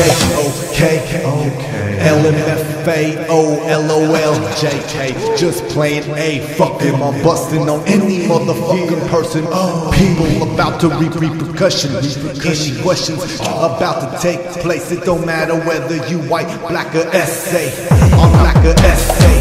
J-O-K, L-M-F-A-O-L-O-L, J-K, just playing A, fuck him, I'm busting on any motherfucking person. People about to reap repercussions. any questions about to take place, it don't matter whether you white, black or SA. I'm black or essay,